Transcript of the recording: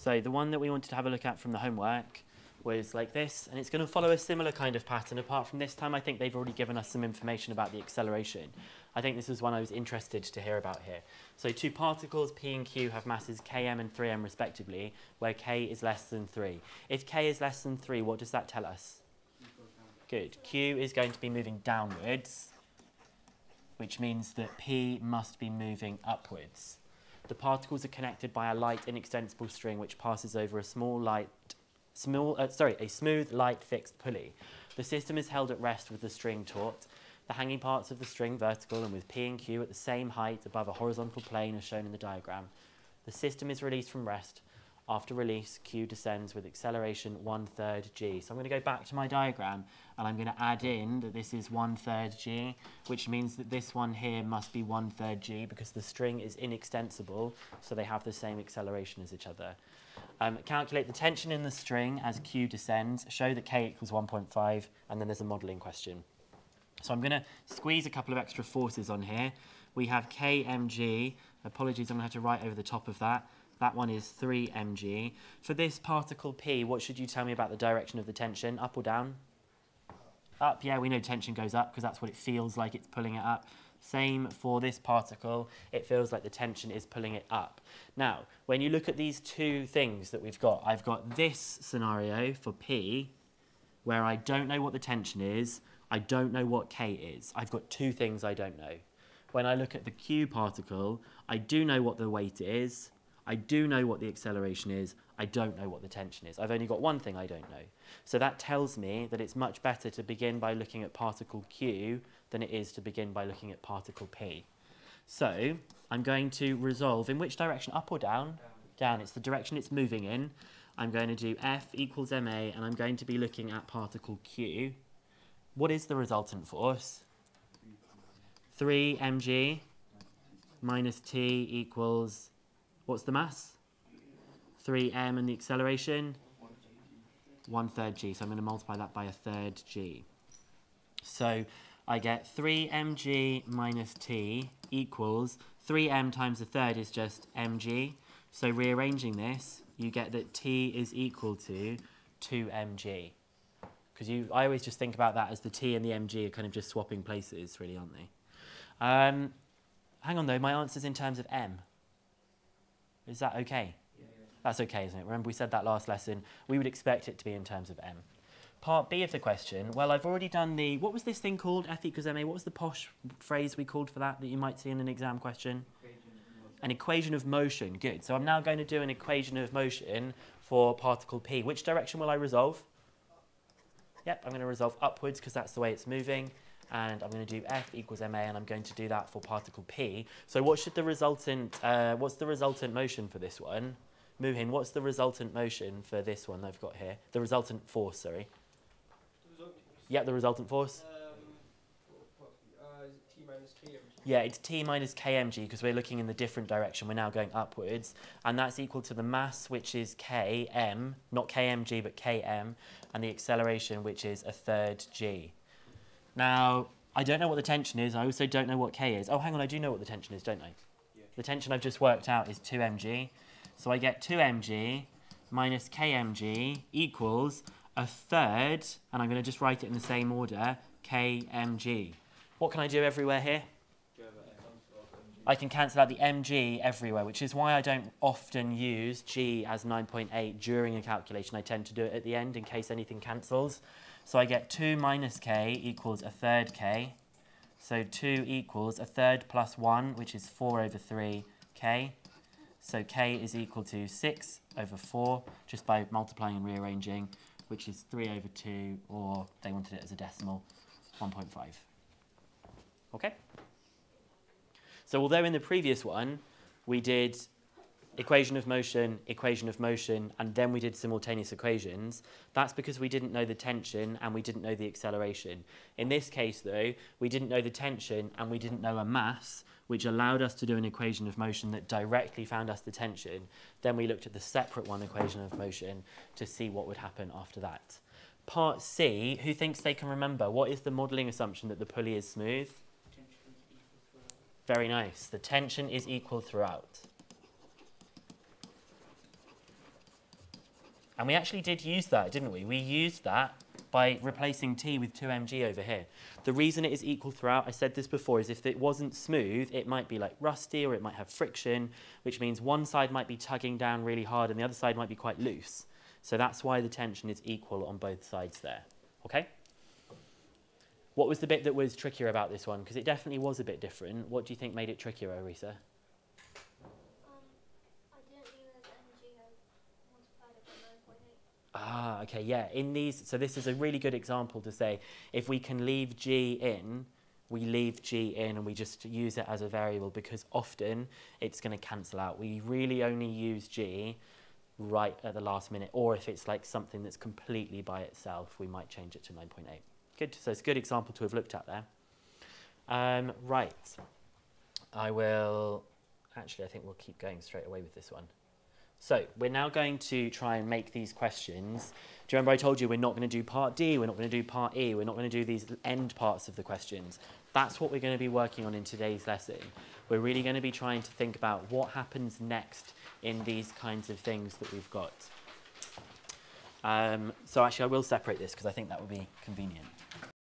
So the one that we wanted to have a look at from the homework was like this, and it's going to follow a similar kind of pattern. Apart from this time, I think they've already given us some information about the acceleration. I think this is one I was interested to hear about here. So two particles, P and Q, have masses km and 3m respectively, where k is less than 3. If k is less than 3, what does that tell us? Good. Q is going to be moving downwards, which means that P must be moving upwards. The particles are connected by a light inextensible string which passes over a small light small uh, sorry, a smooth light fixed pulley. The system is held at rest with the string taut. The hanging parts of the string vertical and with P and Q at the same height above a horizontal plane as shown in the diagram. The system is released from rest after release, Q descends with acceleration one third g. So I'm going to go back to my diagram and I'm going to add in that this is one third g, which means that this one here must be one third g because the string is inextensible, so they have the same acceleration as each other. Um, calculate the tension in the string as Q descends, show that K equals 1.5, and then there's a modelling question. So I'm going to squeeze a couple of extra forces on here. We have kmg. Apologies, I'm going to have to write over the top of that. That one is 3 mg. For this particle P, what should you tell me about the direction of the tension? Up or down? Up, yeah, we know tension goes up because that's what it feels like it's pulling it up. Same for this particle, it feels like the tension is pulling it up. Now, when you look at these two things that we've got, I've got this scenario for P, where I don't know what the tension is, I don't know what K is. I've got two things I don't know. When I look at the Q particle, I do know what the weight is, I do know what the acceleration is. I don't know what the tension is. I've only got one thing I don't know. So that tells me that it's much better to begin by looking at particle Q than it is to begin by looking at particle P. So I'm going to resolve in which direction, up or down? Down. down. It's the direction it's moving in. I'm going to do F equals ma, and I'm going to be looking at particle Q. What is the resultant force? 3 mg minus t equals What's the mass? 3m and the acceleration? One third g. So I'm going to multiply that by a third g. So I get 3mg minus t equals 3m times a third is just mg. So rearranging this, you get that t is equal to 2mg. Because you, I always just think about that as the t and the mg are kind of just swapping places, really, aren't they? Um, hang on, though. My answer's in terms of m. Is that okay? Yeah, yeah. That's okay, isn't it? Remember we said that last lesson. We would expect it to be in terms of m. Part B of the question, well, I've already done the, what was this thing called, F equals ma? What was the posh phrase we called for that that you might see in an exam question? An equation of motion, good. So I'm now going to do an equation of motion for particle P. Which direction will I resolve? Yep, I'm going to resolve upwards because that's the way it's moving and I'm going to do F equals ma, and I'm going to do that for particle P. So what should the resultant, uh, what's the resultant motion for this one? Muhin, what's the resultant motion for this one I've got here? The resultant force, sorry. The resultant. Yeah, the resultant force. Um. Yeah, it's T minus kmg because we're looking in the different direction. We're now going upwards. And that's equal to the mass, which is km, not kmg, but km, and the acceleration, which is a third g. Now, I don't know what the tension is. I also don't know what K is. Oh, hang on, I do know what the tension is, don't I? Yeah. The tension I've just worked out is 2 mg. So I get 2 mg minus kmg equals a third, and I'm going to just write it in the same order, kmg. What can I do everywhere here? I can cancel out the mg everywhere, which is why I don't often use g as 9.8 during a calculation. I tend to do it at the end in case anything cancels. So I get 2 minus k equals a third k. So 2 equals a third plus 1, which is 4 over 3k. So k is equal to 6 over 4, just by multiplying and rearranging, which is 3 over 2, or they wanted it as a decimal, 1.5. Okay? So although in the previous one, we did equation of motion, equation of motion, and then we did simultaneous equations, that's because we didn't know the tension and we didn't know the acceleration. In this case, though, we didn't know the tension and we didn't know a mass, which allowed us to do an equation of motion that directly found us the tension. Then we looked at the separate one equation of motion to see what would happen after that. Part C, who thinks they can remember? What is the modelling assumption that the pulley is smooth? Very nice. The tension is equal throughout. And we actually did use that, didn't we? We used that by replacing t with 2mg over here. The reason it is equal throughout, I said this before, is if it wasn't smooth, it might be like rusty or it might have friction, which means one side might be tugging down really hard and the other side might be quite loose. So that's why the tension is equal on both sides there. Okay? What was the bit that was trickier about this one? Because it definitely was a bit different. What do you think made it trickier, Arisa? Ah, okay, yeah. In these, so this is a really good example to say if we can leave g in, we leave g in and we just use it as a variable because often it's going to cancel out. We really only use g right at the last minute, or if it's like something that's completely by itself, we might change it to 9.8. Good, so it's a good example to have looked at there. Um, right, I will, actually I think we'll keep going straight away with this one. So we're now going to try and make these questions. Do you remember I told you we're not going to do part D, we're not going to do part E, we're not going to do these end parts of the questions. That's what we're going to be working on in today's lesson. We're really going to be trying to think about what happens next in these kinds of things that we've got. Um, so actually I will separate this because I think that would be convenient.